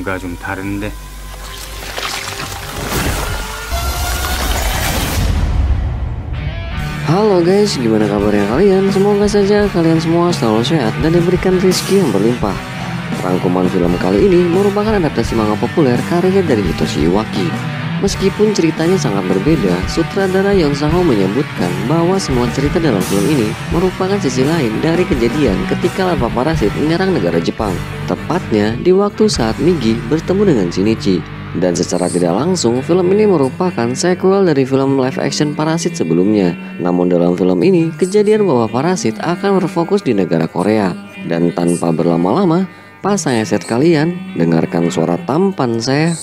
뭔가 좀 다른데. Halo guys, gimana kabarnya kalian? Semoga saja kalian semua selalu sehat dan diberikan rezeki yang berlimpah. Rangkuman film kali ini merupakan adaptasi manga populer karya dari Hitoshi Iwaki. Meskipun ceritanya sangat berbeda, sutradara Yon Sang-ho menyebutkan bahwa semua cerita dalam film ini merupakan sisi lain dari kejadian ketika larva parasit menyerang negara Jepang. Tepatnya di waktu saat Migi bertemu dengan Shinichi. Dan secara tidak langsung, film ini merupakan sequel dari film live action Parasit sebelumnya. Namun dalam film ini, kejadian bahwa Parasit akan berfokus di negara Korea. Dan tanpa berlama-lama, pasang headset kalian, dengarkan suara tampan saya.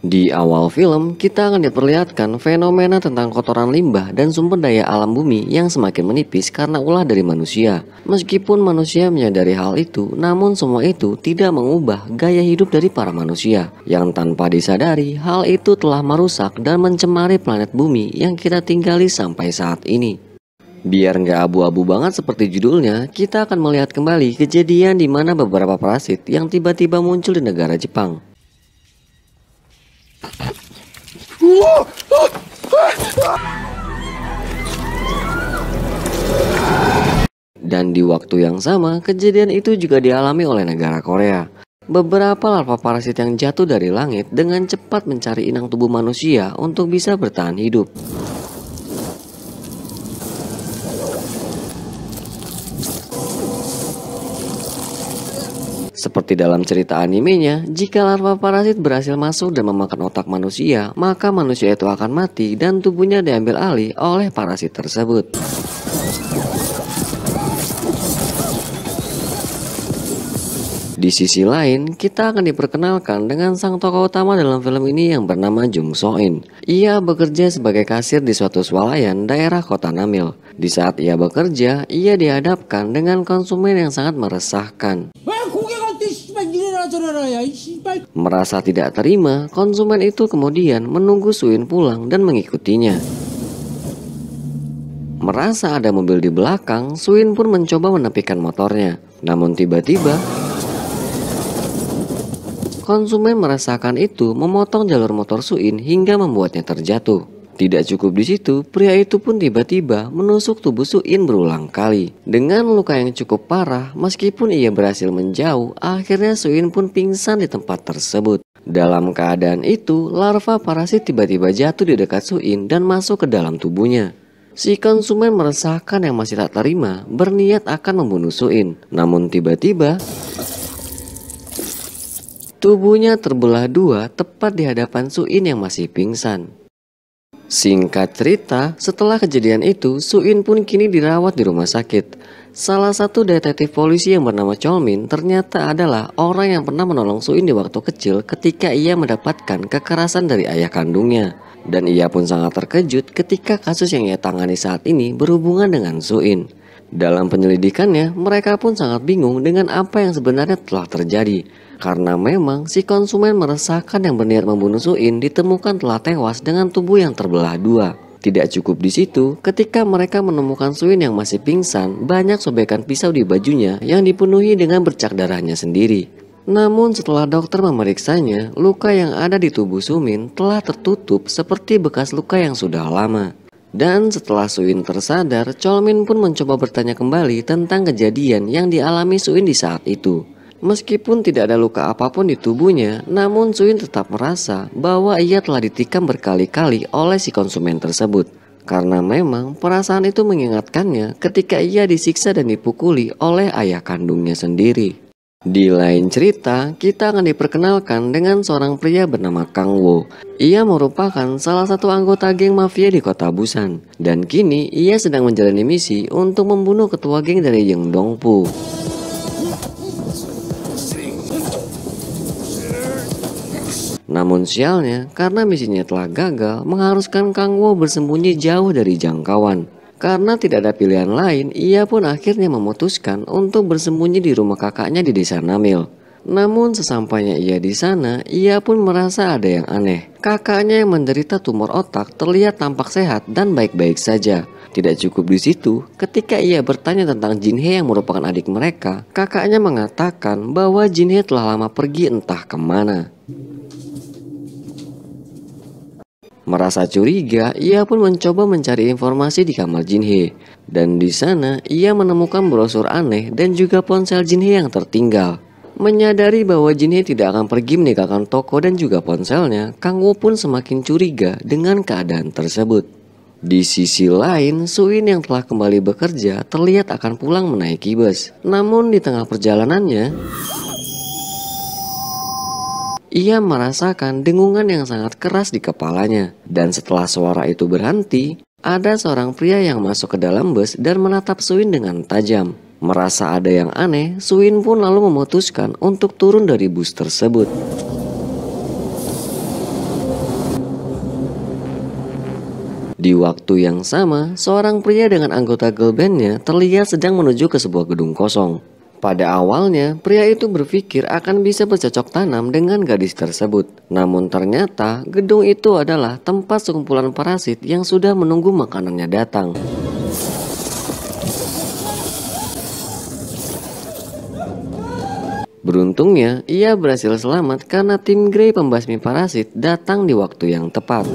Di awal film, kita akan diperlihatkan fenomena tentang kotoran limbah dan sumber daya alam bumi yang semakin menipis karena ulah dari manusia. Meskipun manusia menyadari hal itu, namun semua itu tidak mengubah gaya hidup dari para manusia. Yang tanpa disadari, hal itu telah merusak dan mencemari planet bumi yang kita tinggali sampai saat ini. Biar nggak abu-abu banget seperti judulnya, kita akan melihat kembali kejadian di mana beberapa parasit yang tiba-tiba muncul di negara Jepang. Dan di waktu yang sama, kejadian itu juga dialami oleh negara Korea. Beberapa larva parasit yang jatuh dari langit dengan cepat mencari inang tubuh manusia untuk bisa bertahan hidup. Seperti dalam cerita animenya, jika larva parasit berhasil masuk dan memakan otak manusia, maka manusia itu akan mati dan tubuhnya diambil alih oleh parasit tersebut. Di sisi lain, kita akan diperkenalkan dengan sang tokoh utama dalam film ini yang bernama Jung So In. Ia bekerja sebagai kasir di suatu swalayan daerah kota Namil. Di saat ia bekerja, ia dihadapkan dengan konsumen yang sangat meresahkan. Merasa tidak terima, konsumen itu kemudian menunggu Suin pulang dan mengikutinya. Merasa ada mobil di belakang, Suin pun mencoba menepikan motornya. Namun tiba-tiba, konsumen merasakan itu memotong jalur motor Suin hingga membuatnya terjatuh. Tidak cukup di situ, pria itu pun tiba-tiba menusuk tubuh Suin berulang kali. Dengan luka yang cukup parah, meskipun ia berhasil menjauh, akhirnya Suin pun pingsan di tempat tersebut. Dalam keadaan itu, larva parasit tiba-tiba jatuh di dekat Suin dan masuk ke dalam tubuhnya. Si konsumen meresahkan yang masih tak terima, berniat akan membunuh Suin. Namun tiba-tiba, tubuhnya terbelah dua tepat di hadapan Suin yang masih pingsan. Singkat cerita, setelah kejadian itu, Suin pun kini dirawat di rumah sakit. Salah satu detektif polisi yang bernama Cholmin ternyata adalah orang yang pernah menolong Suin di waktu kecil ketika ia mendapatkan kekerasan dari ayah kandungnya. Dan ia pun sangat terkejut ketika kasus yang ia tangani saat ini berhubungan dengan Suin. Dalam penyelidikannya, mereka pun sangat bingung dengan apa yang sebenarnya telah terjadi. Karena memang si konsumen meresahkan yang berniat membunuh Suin ditemukan telah tewas dengan tubuh yang terbelah dua. Tidak cukup di situ, ketika mereka menemukan Suin yang masih pingsan, banyak sobekan pisau di bajunya yang dipenuhi dengan bercak darahnya sendiri. Namun setelah dokter memeriksanya, luka yang ada di tubuh Sumin telah tertutup seperti bekas luka yang sudah lama. Dan setelah Suin tersadar, Cholmin pun mencoba bertanya kembali tentang kejadian yang dialami Suin di saat itu. Meskipun tidak ada luka apa pun di tubuhnya, namun Suin tetap merasa bahwa ia telah ditikam berkali-kali oleh si konsumen tersebut. Karena memang perasaan itu mengingatkannya ketika ia disiksa dan dipukuli oleh ayah kandungnya sendiri. Di lain cerita, kita akan diperkenalkan dengan seorang pria bernama Kang Wo. Ia merupakan salah satu anggota geng mafia di kota Busan. Dan kini ia sedang menjalani misi untuk membunuh ketua geng dari Yang Dongpu. Namun sialnya, karena misinya telah gagal, mengharuskan Kang Wo bersembunyi jauh dari jangkauan. Karena tidak ada pilihan lain, ia pun akhirnya memutuskan untuk bersembunyi di rumah kakaknya di desa Namil. Namun sesampainya ia di sana, ia pun merasa ada yang aneh. Kakaknya yang menderita tumor otak terlihat tampak sehat dan baik-baik saja. Tidak cukup di situ, ketika ia bertanya tentang Jinhe yang merupakan adik mereka, kakaknya mengatakan bahwa Jinhe telah lama pergi entah ke mana. Merasa curiga, ia pun mencoba mencari informasi di kamar Jinhe. Dan di sana, ia menemukan brosur aneh dan juga ponsel Jinhe yang tertinggal. Menyadari bahwa Jinhe tidak akan pergi meninggalkan toko dan juga ponselnya, Kang Wo pun semakin curiga dengan keadaan tersebut. Di sisi lain, Suin yang telah kembali bekerja terlihat akan pulang menaiki bus. Namun di tengah perjalanannya, ia merasakan dengungan yang sangat keras di kepalanya. Dan setelah suara itu berhenti, ada seorang pria yang masuk ke dalam bus dan menatap Suin dengan tajam. Merasa ada yang aneh, Suin pun lalu memutuskan untuk turun dari bus tersebut. Di waktu yang sama, seorang pria dengan anggota girl bandnya terlihat sedang menuju ke sebuah gedung kosong. Pada awalnya, pria itu berpikir akan bisa bercocok tanam dengan gadis tersebut. Namun ternyata, gedung itu adalah tempat sekumpulan parasit yang sudah menunggu makanannya datang. Beruntungnya, ia berhasil selamat karena tim Grey pembasmi parasit datang di waktu yang tepat.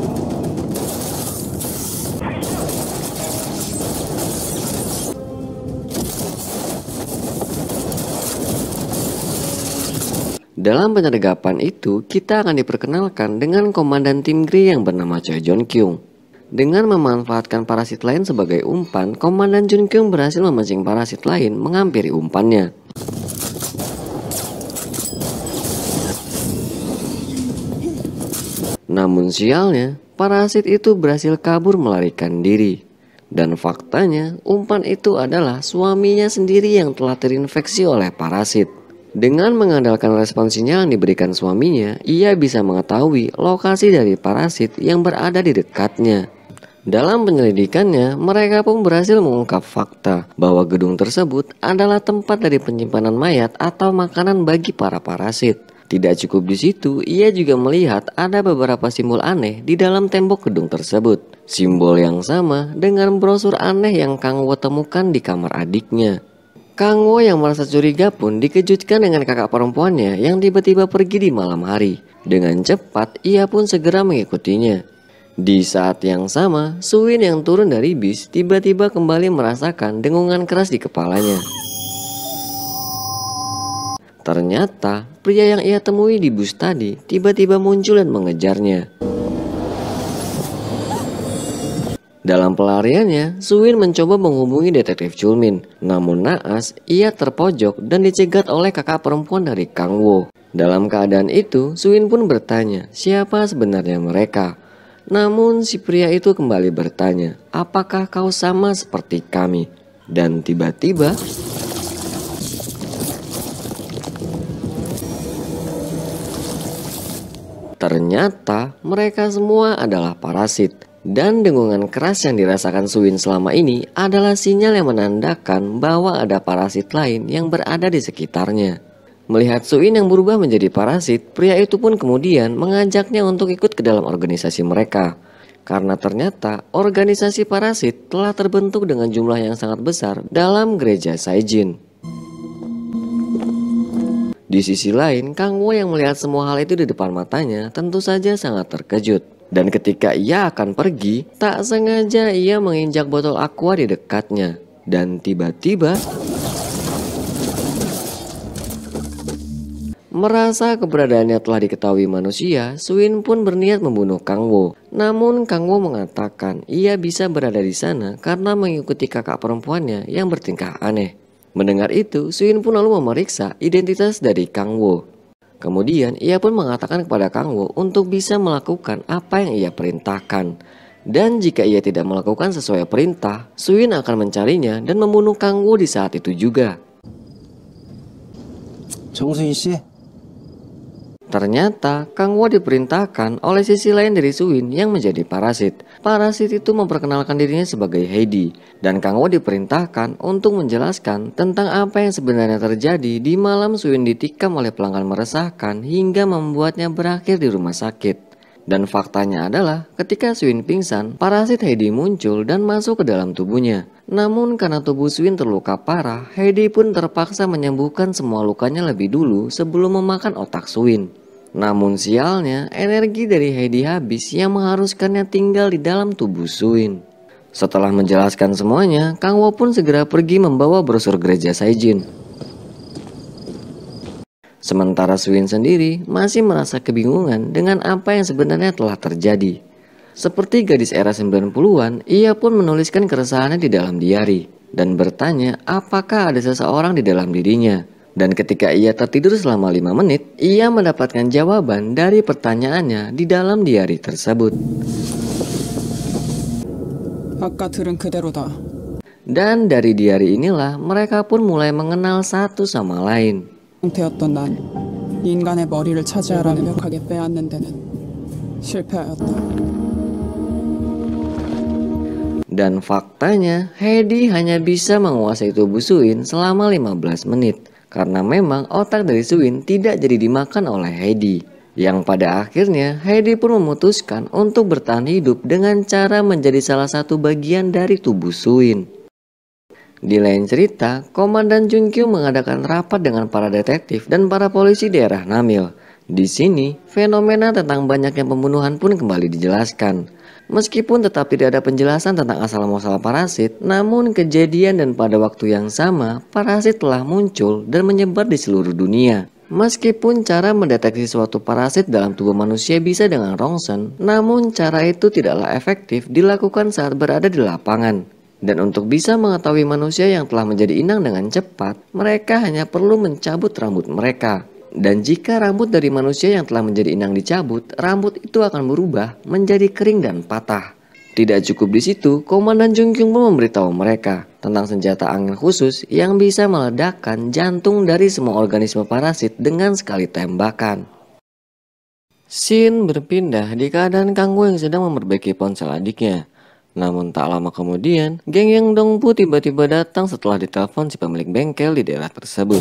Dalam penyergapan itu, kita akan diperkenalkan dengan komandan tim Grey yang bernama Choi Jon Kyung. Dengan memanfaatkan parasit lain sebagai umpan, komandan Jun Kyung berhasil memancing parasit lain menghampiri umpannya. Namun sialnya, parasit itu berhasil kabur melarikan diri. Dan faktanya, umpan itu adalah suaminya sendiri yang telah terinfeksi oleh parasit. Dengan mengandalkan respon sinyal yang diberikan suaminya, ia bisa mengetahui lokasi dari parasit yang berada di dekatnya. Dalam penyelidikannya, mereka pun berhasil mengungkap fakta bahwa gedung tersebut adalah tempat dari penyimpanan mayat atau makanan bagi para parasit. Tidak cukup di situ, ia juga melihat ada beberapa simbol aneh di dalam tembok gedung tersebut. Simbol yang sama dengan brosur aneh yang Kang Wo temukan di kamar adiknya. Kang Wo yang merasa curiga pun dikejutkan dengan kakak perempuannya yang tiba-tiba pergi di malam hari. Dengan cepat, ia pun segera mengikutinya. Di saat yang sama, Suin yang turun dari bis tiba-tiba kembali merasakan dengungan keras di kepalanya. Ternyata, pria yang ia temui di bus tadi tiba-tiba muncul dan mengejarnya. Dalam pelariannya, Suin mencoba menghubungi detektif Chulmin. Namun naas, ia terpojok dan dicegat oleh kakak perempuan dari Kang Wo. Dalam keadaan itu, Suin pun bertanya siapa sebenarnya mereka. Namun si pria itu kembali bertanya, apakah kau sama seperti kami? Dan tiba-tiba Ternyata mereka semua adalah parasit dan dengungan keras yang dirasakan Suin selama ini adalah sinyal yang menandakan bahwa ada parasit lain yang berada di sekitarnya. Melihat Suin yang berubah menjadi parasit, pria itu pun kemudian mengajaknya untuk ikut ke dalam organisasi mereka. Karena ternyata organisasi parasit telah terbentuk dengan jumlah yang sangat besar dalam gereja Saijin. Di sisi lain, Kang Wo yang melihat semua hal itu di depan matanya tentu saja sangat terkejut. Dan ketika ia akan pergi, tak sengaja ia menginjak botol aqua di dekatnya. Dan tiba-tiba Merasa keberadaannya telah diketahui manusia, Suin pun berniat membunuh Kang Wo. Namun Kang Wo mengatakan ia bisa berada di sana karena mengikuti kakak perempuannya yang bertingkah aneh. Mendengar itu, Suin pun lalu memeriksa identitas dari Kang Wo. Kemudian ia pun mengatakan kepada Kang Wo untuk bisa melakukan apa yang ia perintahkan. Dan jika ia tidak melakukan sesuai perintah, Suin akan mencarinya dan membunuh Kang Wo di saat itu juga. Ternyata Kang Wo diperintahkan oleh sisi lain dari Suin yang menjadi parasit. Parasit itu memperkenalkan dirinya sebagai Heidi dan Kang Wo diperintahkan untuk menjelaskan tentang apa yang sebenarnya terjadi di malam Suin ditikam oleh pelanggan meresahkan hingga membuatnya berakhir di rumah sakit. Dan faktanya adalah ketika Suin pingsan, parasit Heidi muncul dan masuk ke dalam tubuhnya. Namun karena tubuh Suin terluka parah, Heidi pun terpaksa menyembuhkan semua lukanya lebih dulu sebelum memakan otak Suin. Namun sialnya, energi dari Heidi habis yang mengharuskannya tinggal di dalam tubuh Suin. Setelah menjelaskan semuanya, Kang Wo pun segera pergi membawa brosur gereja Saijin. Sementara Suin sendiri masih merasa kebingungan dengan apa yang sebenarnya telah terjadi. Seperti gadis era 90-an, ia pun menuliskan keresahannya di dalam diari dan bertanya apakah ada seseorang di dalam dirinya. Dan ketika ia tertidur selama lima menit, ia mendapatkan jawaban dari pertanyaannya di dalam diari tersebut. Dan dari diari inilah mereka pun mulai mengenal satu sama lain. Dan faktanya, Hedi hanya bisa menguasai tubuh Suin selama 15 menit karena memang otak dari Suin tidak jadi dimakan oleh Heidi. Yang pada akhirnya Heidi pun memutuskan untuk bertahan hidup dengan cara menjadi salah satu bagian dari tubuh Suin. Di lain cerita, Komandan Junkyu mengadakan rapat dengan para detektif dan para polisi daerah Namil. Di sini, fenomena tentang banyaknya pembunuhan pun kembali dijelaskan. Meskipun tetap tidak ada penjelasan tentang asal-muasal parasit, namun kejadian dan pada waktu yang sama, parasit telah muncul dan menyebar di seluruh dunia. Meskipun cara mendeteksi suatu parasit dalam tubuh manusia bisa dengan rongsen, namun cara itu tidaklah efektif dilakukan saat berada di lapangan. Dan untuk bisa mengetahui manusia yang telah menjadi inang dengan cepat, mereka hanya perlu mencabut rambut mereka. Dan jika rambut dari manusia yang telah menjadi inang dicabut, rambut itu akan berubah menjadi kering dan patah. Tidak cukup di situ, Komandan Jungkyung pun memberitahu mereka tentang senjata angin khusus yang bisa meledakkan jantung dari semua organisme parasit dengan sekali tembakan. Sin berpindah di keadaan Kang yang sedang memperbaiki ponsel adiknya. Namun tak lama kemudian, geng Yang Dongpu tiba-tiba datang setelah ditelepon si pemilik bengkel di daerah tersebut.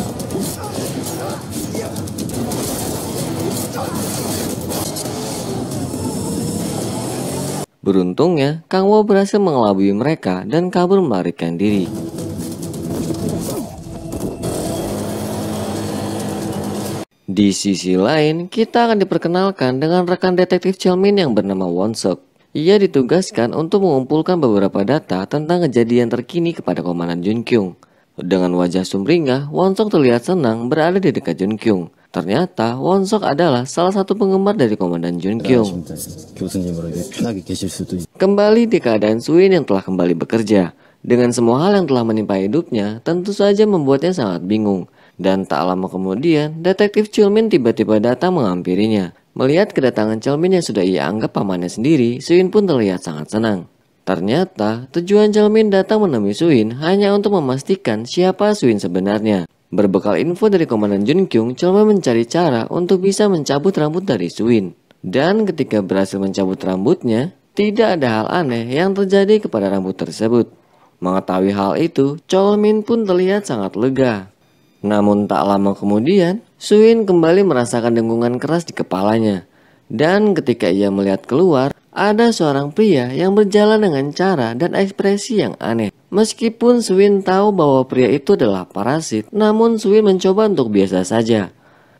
Beruntungnya, Kang Wo berhasil mengelabui mereka dan kabur melarikan diri. Di sisi lain, kita akan diperkenalkan dengan rekan detektif Chelmin yang bernama Wonsok. Ia ditugaskan untuk mengumpulkan beberapa data tentang kejadian terkini kepada Komandan Jun Kyung. Dengan wajah sumringah, Wonsok terlihat senang berada di dekat Jun Kyung. Ternyata Wonsok adalah salah satu penggemar dari Komandan Jun Kyung. Kembali di keadaan Suin yang telah kembali bekerja. Dengan semua hal yang telah menimpa hidupnya, tentu saja membuatnya sangat bingung. Dan tak lama kemudian, detektif Chulmin tiba-tiba datang menghampirinya. Melihat kedatangan Chelmin yang sudah ia anggap pamannya sendiri, Suin pun terlihat sangat senang. Ternyata, tujuan Chelmin datang menemui Suin hanya untuk memastikan siapa Suin sebenarnya. Berbekal info dari Komandan Jun Kyung, Cholma mencari cara untuk bisa mencabut rambut dari Suin. Dan ketika berhasil mencabut rambutnya, tidak ada hal aneh yang terjadi kepada rambut tersebut. Mengetahui hal itu, Cholmin pun terlihat sangat lega. Namun tak lama kemudian, Suin kembali merasakan dengungan keras di kepalanya. Dan ketika ia melihat keluar, ada seorang pria yang berjalan dengan cara dan ekspresi yang aneh. Meskipun Swin tahu bahwa pria itu adalah parasit, namun Swin mencoba untuk biasa saja.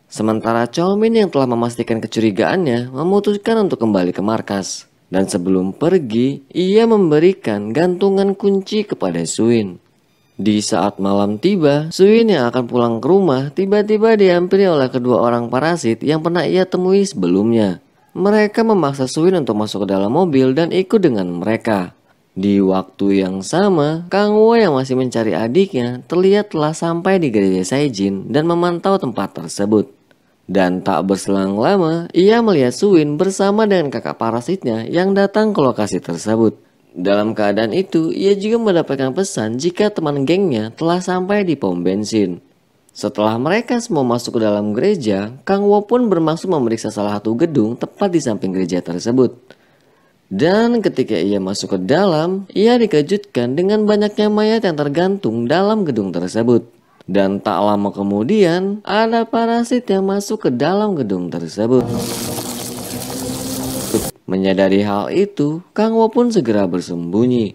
Sementara Cholmin yang telah memastikan kecurigaannya memutuskan untuk kembali ke markas. Dan sebelum pergi, ia memberikan gantungan kunci kepada Swin. Di saat malam tiba, Swin yang akan pulang ke rumah tiba-tiba dihampiri oleh kedua orang parasit yang pernah ia temui sebelumnya. Mereka memaksa Swin untuk masuk ke dalam mobil dan ikut dengan mereka. Di waktu yang sama, Kang Wo yang masih mencari adiknya terlihat telah sampai di gereja Saijin dan memantau tempat tersebut. Dan tak berselang lama, ia melihat Suin bersama dengan kakak parasitnya yang datang ke lokasi tersebut. Dalam keadaan itu, ia juga mendapatkan pesan jika teman gengnya telah sampai di pom bensin. Setelah mereka semua masuk ke dalam gereja, Kang Wo pun bermaksud memeriksa salah satu gedung tepat di samping gereja tersebut. Dan ketika ia masuk ke dalam, ia dikejutkan dengan banyaknya mayat yang tergantung dalam gedung tersebut. Dan tak lama kemudian, ada parasit yang masuk ke dalam gedung tersebut. Menyadari hal itu, Kang Wo pun segera bersembunyi.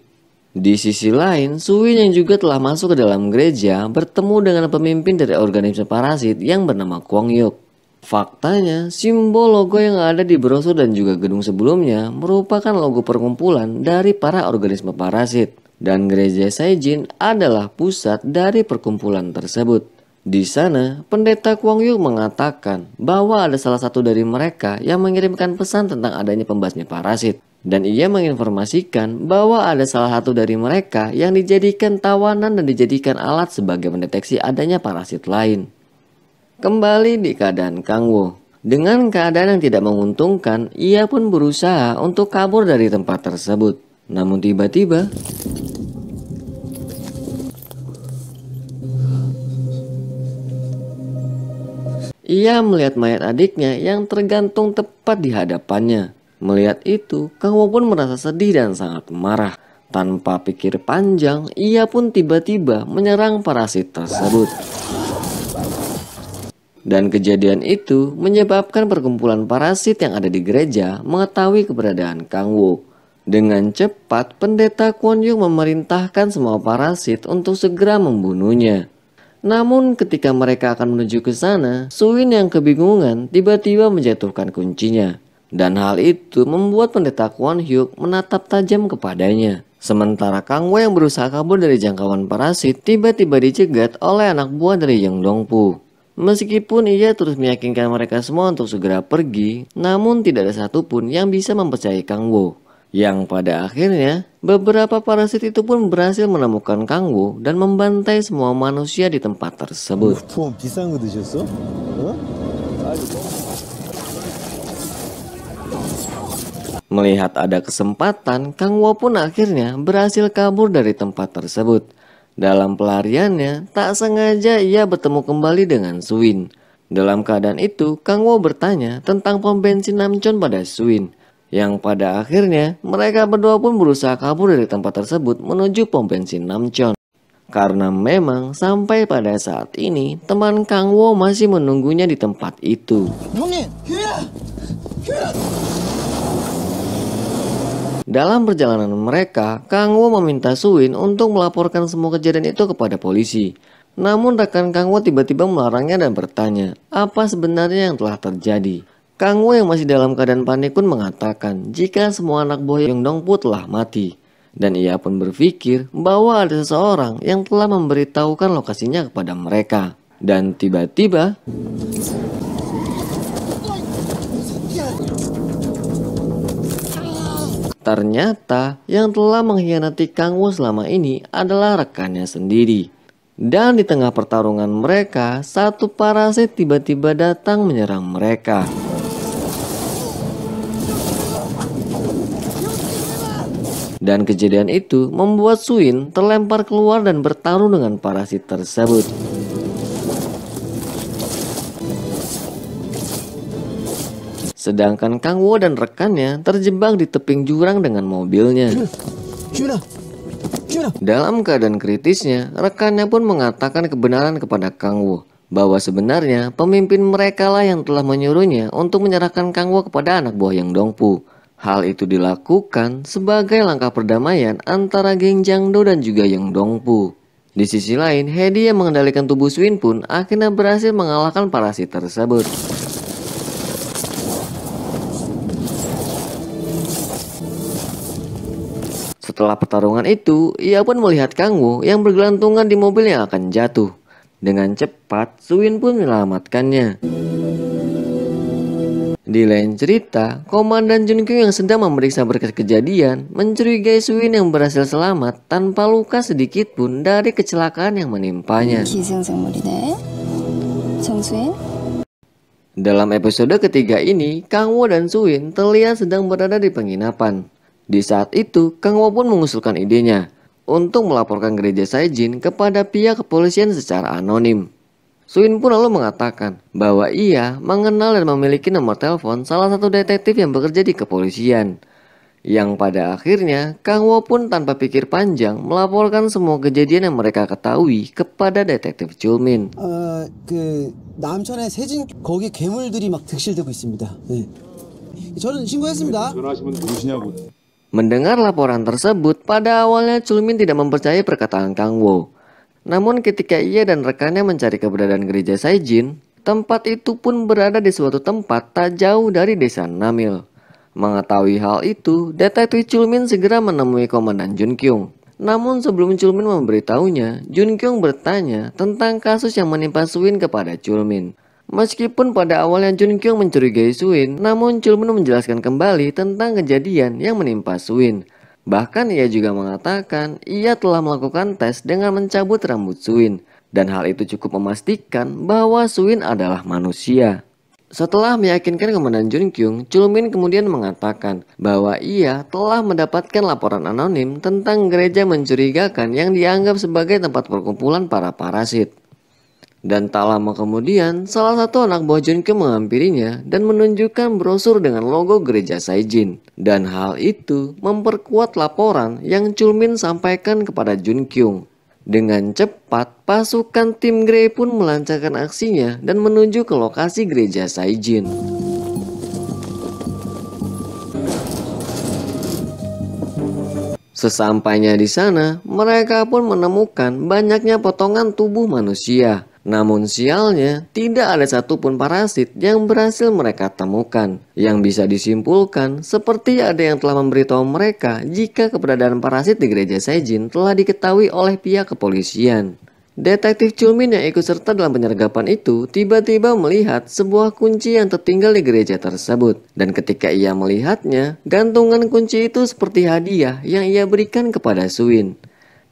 Di sisi lain, Suwin yang juga telah masuk ke dalam gereja bertemu dengan pemimpin dari organisme parasit yang bernama Kwang Yok. Faktanya, simbol logo yang ada di brosur dan juga gedung sebelumnya merupakan logo perkumpulan dari para organisme parasit. Dan gereja Saijin adalah pusat dari perkumpulan tersebut. Di sana, pendeta Kwang Yok mengatakan bahwa ada salah satu dari mereka yang mengirimkan pesan tentang adanya pembasmi parasit. Dan ia menginformasikan bahwa ada salah satu dari mereka yang dijadikan tawanan dan dijadikan alat sebagai mendeteksi adanya parasit lain. Kembali di keadaan Kang Wo. Dengan keadaan yang tidak menguntungkan, ia pun berusaha untuk kabur dari tempat tersebut. Namun tiba-tiba, ia melihat mayat adiknya yang tergantung tepat di hadapannya. Melihat itu, Kang Wo pun merasa sedih dan sangat marah. Tanpa pikir panjang, ia pun tiba-tiba menyerang parasit tersebut. Dan kejadian itu menyebabkan perkumpulan parasit yang ada di gereja mengetahui keberadaan Kang Wo. Dengan cepat, pendeta Kwon Yung memerintahkan semua parasit untuk segera membunuhnya. Namun ketika mereka akan menuju ke sana, Suin yang kebingungan tiba-tiba menjatuhkan kuncinya. Dan hal itu membuat pendeta Kwon Hyuk menatap tajam kepadanya. Sementara Kang Wei yang berusaha kabur dari jangkauan parasit tiba-tiba dicegat oleh anak buah dari Yang Dongpu. Meskipun ia terus meyakinkan mereka semua untuk segera pergi, namun tidak ada satupun yang bisa mempercayai Kang Wo. Yang pada akhirnya, beberapa parasit itu pun berhasil menemukan Kang Wo dan membantai semua manusia di tempat tersebut. Melihat ada kesempatan, Kang Wo pun akhirnya berhasil kabur dari tempat tersebut. Dalam pelariannya, tak sengaja ia bertemu kembali dengan Suin. Dalam keadaan itu, Kang Wo bertanya tentang pom bensin Namchon pada Suin. Yang pada akhirnya, mereka berdua pun berusaha kabur dari tempat tersebut menuju pom bensin Namchon. Karena memang sampai pada saat ini, teman Kang Wo masih menunggunya di tempat itu. Dalam perjalanan mereka, Kang Wo meminta Suin untuk melaporkan semua kejadian itu kepada polisi. Namun rekan Kang Wo tiba-tiba melarangnya dan bertanya, apa sebenarnya yang telah terjadi? Kang Wo yang masih dalam keadaan panik pun mengatakan jika semua anak buah Yong Dongpu telah mati. Dan ia pun berpikir bahwa ada seseorang yang telah memberitahukan lokasinya kepada mereka. Dan tiba-tiba Ternyata yang telah mengkhianati Kang Wo selama ini adalah rekannya sendiri. Dan di tengah pertarungan mereka, satu parasit tiba-tiba datang menyerang mereka. Dan kejadian itu membuat Suin terlempar keluar dan bertarung dengan parasit tersebut. Sedangkan Kang Wo dan rekannya terjebak di teping jurang dengan mobilnya. Dalam keadaan kritisnya, rekannya pun mengatakan kebenaran kepada Kang Wo bahwa sebenarnya pemimpin mereka lah yang telah menyuruhnya untuk menyerahkan Kang Wo kepada anak buah Yang Dongpu. Hal itu dilakukan sebagai langkah perdamaian antara geng Jangdo dan juga Yang Dongpu. Di sisi lain, Hedi yang mengendalikan tubuh Swin pun akhirnya berhasil mengalahkan parasit tersebut. Setelah pertarungan itu, ia pun melihat Kang Wo yang bergelantungan di mobil yang akan jatuh. Dengan cepat, Suin pun menyelamatkannya. Di lain cerita, Komandan Junkyu yang sedang memeriksa berkas kejadian mencurigai Suin yang berhasil selamat tanpa luka sedikit pun dari kecelakaan yang menimpanya. Dalam episode ketiga ini, Kang Wo dan Suin terlihat sedang berada di penginapan. Di saat itu, Kang Wo pun mengusulkan idenya untuk melaporkan gereja Saijin kepada pihak kepolisian secara anonim. Suin pun lalu mengatakan bahwa ia mengenal dan memiliki nomor telepon salah satu detektif yang bekerja di kepolisian. Yang pada akhirnya, Kang Wo pun tanpa pikir panjang melaporkan semua kejadian yang mereka ketahui kepada detektif Chulmin. 어, 그 남천의 세진 거기 괴물들이 막 득실되고 있습니다. 네. 저는 신고했습니다. 전화하시면 누구시냐고. Mendengar laporan tersebut, pada awalnya Chulmin tidak mempercayai perkataan Kang Wo. Namun ketika ia dan rekannya mencari keberadaan gereja Saijin, tempat itu pun berada di suatu tempat tak jauh dari desa Namil. Mengetahui hal itu, detektif Chulmin segera menemui Komandan Jun Kyung. Namun sebelum Chulmin memberitahunya, Jun Kyung bertanya tentang kasus yang menimpa Suin kepada Chulmin. Meskipun pada awalnya Jun Kyung mencurigai Suin, namun Chulmin menjelaskan kembali tentang kejadian yang menimpa Suin. Bahkan ia juga mengatakan ia telah melakukan tes dengan mencabut rambut Suin dan hal itu cukup memastikan bahwa Suin adalah manusia. Setelah meyakinkan Komandan Jun Kyung, Chulmin kemudian mengatakan bahwa ia telah mendapatkan laporan anonim tentang gereja mencurigakan yang dianggap sebagai tempat perkumpulan para parasit. Dan tak lama kemudian, salah satu anak buah Jun Kyung menghampirinya dan menunjukkan brosur dengan logo gereja Saijin. Dan hal itu memperkuat laporan yang Chulmin sampaikan kepada Jun Kyung. Dengan cepat, pasukan tim Grey pun melancarkan aksinya dan menuju ke lokasi gereja Saijin. Sesampainya di sana, mereka pun menemukan banyaknya potongan tubuh manusia. Namun sialnya, tidak ada satupun parasit yang berhasil mereka temukan. Yang bisa disimpulkan, seperti ada yang telah memberitahu mereka jika keberadaan parasit di gereja Saijin telah diketahui oleh pihak kepolisian. Detektif Chulmin yang ikut serta dalam penyergapan itu tiba-tiba melihat sebuah kunci yang tertinggal di gereja tersebut. Dan ketika ia melihatnya, gantungan kunci itu seperti hadiah yang ia berikan kepada Suin.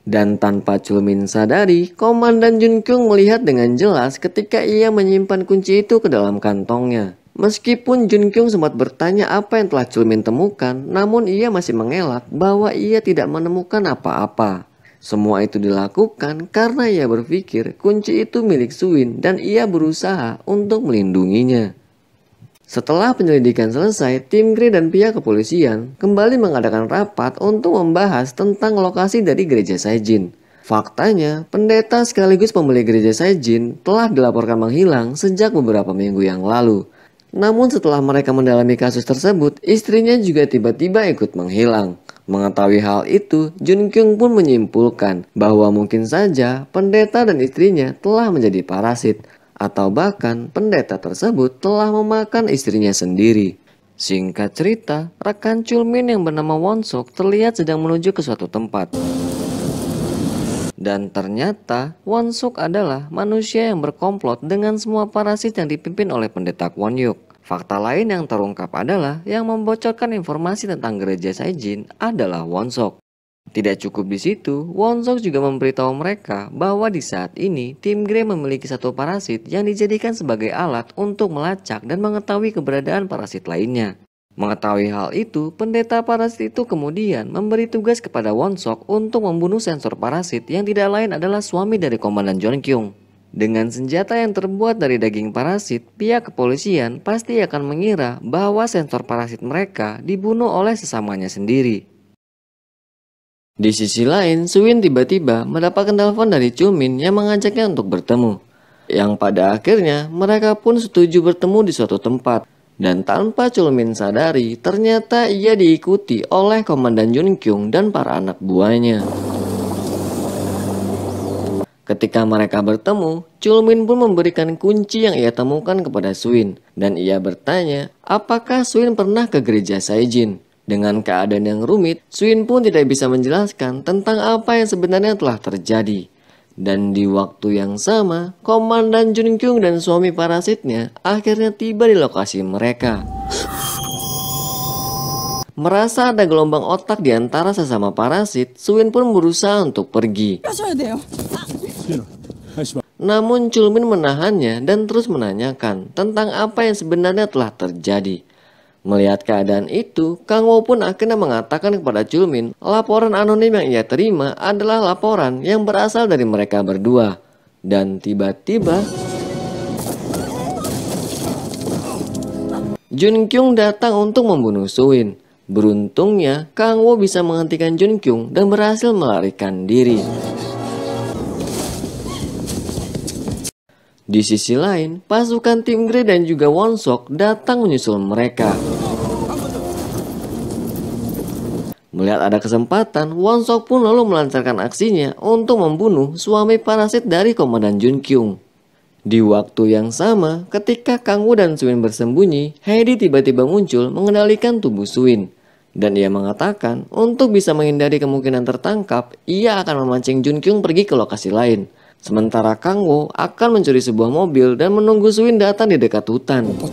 Dan tanpa Chulmin sadari, Komandan Jun Kyung melihat dengan jelas ketika ia menyimpan kunci itu ke dalam kantongnya. Meskipun Jun Kyung sempat bertanya apa yang telah Chulmin temukan, namun ia masih mengelak bahwa ia tidak menemukan apa-apa. Semua itu dilakukan karena ia berpikir kunci itu milik Suin dan ia berusaha untuk melindunginya. Setelah penyelidikan selesai, tim Grey dan pihak kepolisian kembali mengadakan rapat untuk membahas tentang lokasi dari gereja Saijin. Faktanya, pendeta sekaligus pemilik gereja Saijin telah dilaporkan menghilang sejak beberapa minggu yang lalu. Namun setelah mereka mendalami kasus tersebut, istrinya juga tiba-tiba ikut menghilang. Mengetahui hal itu, Jun Kyung pun menyimpulkan bahwa mungkin saja pendeta dan istrinya telah menjadi parasit atau bahkan pendeta tersebut telah memakan istrinya sendiri. Singkat cerita, rekan Chulmin yang bernama Wonsok terlihat sedang menuju ke suatu tempat. Dan ternyata Wonsuk adalah manusia yang berkomplot dengan semua parasit yang dipimpin oleh pendeta Kwon Yuk. Fakta lain yang terungkap adalah yang membocorkan informasi tentang gereja Saijin adalah Wonsok. Tidak cukup di situ, Wonsok juga memberitahu mereka bahwa di saat ini tim Grey memiliki satu parasit yang dijadikan sebagai alat untuk melacak dan mengetahui keberadaan parasit lainnya. Mengetahui hal itu, pendeta parasit itu kemudian memberi tugas kepada Wonsok untuk membunuh sensor parasit yang tidak lain adalah suami dari Komandan John Kyung. Dengan senjata yang terbuat dari daging parasit, pihak kepolisian pasti akan mengira bahwa sensor parasit mereka dibunuh oleh sesamanya sendiri. Di sisi lain, Suin tiba-tiba mendapatkan telepon dari Chumin yang mengajaknya untuk bertemu. Yang pada akhirnya mereka pun setuju bertemu di suatu tempat. Dan tanpa Chulmin sadari, ternyata ia diikuti oleh Komandan Jun Kyung dan para anak buahnya. Ketika mereka bertemu, Chulmin pun memberikan kunci yang ia temukan kepada Suin. Dan ia bertanya, apakah Suin pernah ke gereja Saijin? Dengan keadaan yang rumit, Suin pun tidak bisa menjelaskan tentang apa yang sebenarnya telah terjadi. Dan di waktu yang sama, Komandan Jun Kyung dan suami parasitnya akhirnya tiba di lokasi mereka. Merasa ada gelombang otak di antara sesama parasit, Suin pun berusaha untuk pergi. Namun Chulmin menahannya dan terus menanyakan tentang apa yang sebenarnya telah terjadi. Melihat keadaan itu, Kang Wo pun akhirnya mengatakan kepada Chulmin, laporan anonim yang ia terima adalah laporan yang berasal dari mereka berdua. Dan tiba-tiba... Jun Kyung datang untuk membunuh Suin. Beruntungnya, Kang Wo bisa menghentikan Jun Kyung dan berhasil melarikan diri. Di sisi lain, pasukan tim Grey dan juga Won Sok datang menyusul mereka. Melihat ada kesempatan, Won Sok pun lalu melancarkan aksinya untuk membunuh suami parasit dari Komandan Jun Kyung. Di waktu yang sama, ketika Kang Woo dan Suin bersembunyi, Heidi tiba-tiba muncul mengendalikan tubuh Suin. Dan ia mengatakan, untuk bisa menghindari kemungkinan tertangkap, ia akan memancing Jun Kyung pergi ke lokasi lain. Sementara Kang Wo akan mencuri sebuah mobil dan menunggu Suin datang di dekat hutan. 버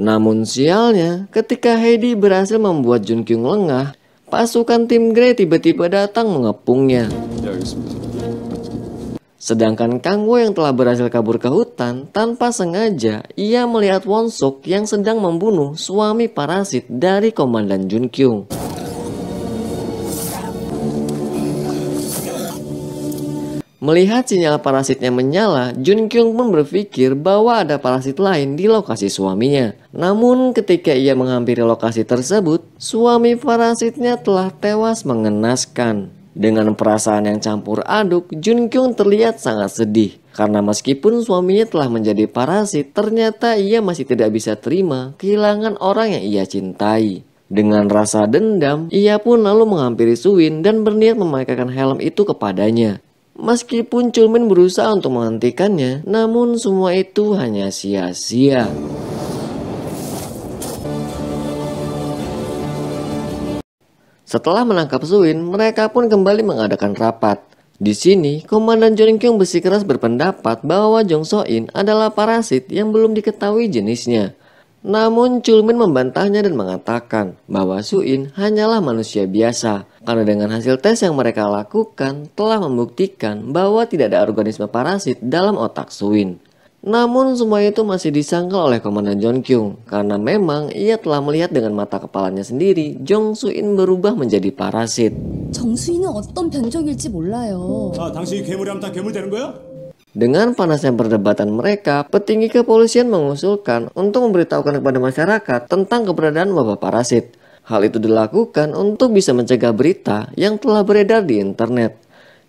Namun sialnya, ketika Heidi berhasil membuat Jun Kyung lengah, pasukan tim Grey tiba-tiba datang mengepungnya. Sedangkan Kang Wo yang telah berhasil kabur ke hutan, tanpa sengaja ia melihat Won Sok yang sedang membunuh suami parasit dari Komandan Jun Kyung. Melihat sinyal parasitnya menyala, Jun Kyung pun berpikir bahwa ada parasit lain di lokasi suaminya. Namun ketika ia menghampiri lokasi tersebut, suami parasitnya telah tewas mengenaskan. Dengan perasaan yang campur aduk, Jun Kyung terlihat sangat sedih. Karena meskipun suaminya telah menjadi parasit, ternyata ia masih tidak bisa terima kehilangan orang yang ia cintai. Dengan rasa dendam, ia pun lalu menghampiri Suin dan berniat memakaikan helm itu kepadanya. Meskipun Chulmin berusaha untuk menghentikannya, namun semua itu hanya sia-sia. Setelah menangkap Suin, mereka pun kembali mengadakan rapat. Di sini, Komandan Jong Kyung bersikeras berpendapat bahwa Jong So In adalah parasit yang belum diketahui jenisnya. Namun Chulmin membantahnya dan mengatakan bahwa Suin hanyalah manusia biasa karena dengan hasil tes yang mereka lakukan telah membuktikan bahwa tidak ada organisme parasit dalam otak Suin. Namun semua itu masih disangkal oleh Komandan John Kyung karena memang ia telah melihat dengan mata kepalanya sendiri Jong Suin berubah menjadi parasit. 정수인은 어떤 병적일지 몰라요. 아, 당신이 괴물이라면 다 괴물 되는 거야? Dengan panasnya perdebatan mereka, petinggi kepolisian mengusulkan untuk memberitahukan kepada masyarakat tentang keberadaan wabah parasit. Hal itu dilakukan untuk bisa mencegah berita yang telah beredar di internet.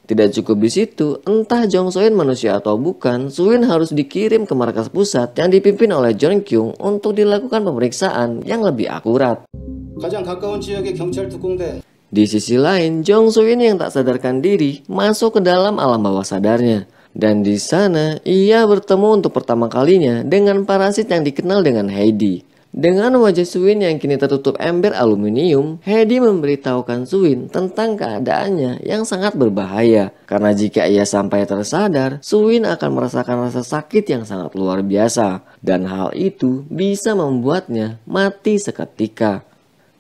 Tidak cukup di situ, entah Jong Soin manusia atau bukan, Suin harus dikirim ke markas pusat yang dipimpin oleh John Kyung untuk dilakukan pemeriksaan yang lebih akurat. Di sisi lain, Jong Soin yang tak sadarkan diri masuk ke dalam alam bawah sadarnya. Dan di sana, ia bertemu untuk pertama kalinya dengan parasit yang dikenal dengan Heidi. Dengan wajah Suin yang kini tertutup ember aluminium, Heidi memberitahukan Suin tentang keadaannya yang sangat berbahaya. Karena jika ia sampai tersadar, Suin akan merasakan rasa sakit yang sangat luar biasa. Dan hal itu bisa membuatnya mati seketika.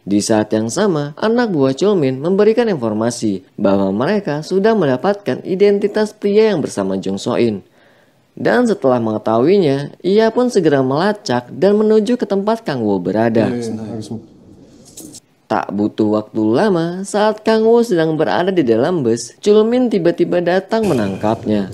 Di saat yang sama, anak buah Chulmin memberikan informasi bahwa mereka sudah mendapatkan identitas pria yang bersama Jong Soin. Dan setelah mengetahuinya, ia pun segera melacak dan menuju ke tempat Kang Wo berada. Tak butuh waktu lama, saat Kang Wo sedang berada di dalam bus, Chulmin tiba-tiba datang menangkapnya.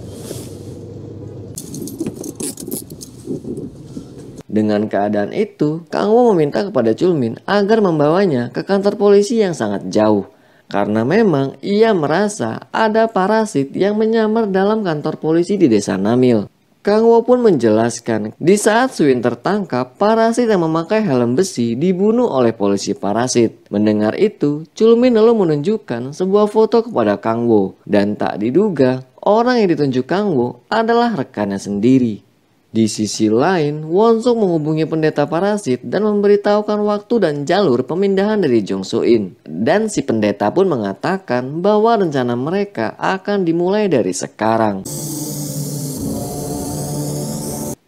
Dengan keadaan itu, Kang Wo meminta kepada Chulmin agar membawanya ke kantor polisi yang sangat jauh. Karena memang ia merasa ada parasit yang menyamar dalam kantor polisi di desa Namil. Kang Wo pun menjelaskan, di saat Suin tertangkap, parasit yang memakai helm besi dibunuh oleh polisi parasit. Mendengar itu, Chulmin lalu menunjukkan sebuah foto kepada Kang Wo. Dan tak diduga, orang yang ditunjuk Kang Wo adalah rekannya sendiri. Di sisi lain, Wonsuk menghubungi pendeta parasit dan memberitahukan waktu dan jalur pemindahan dari Jong In. Dan si pendeta pun mengatakan bahwa rencana mereka akan dimulai dari sekarang.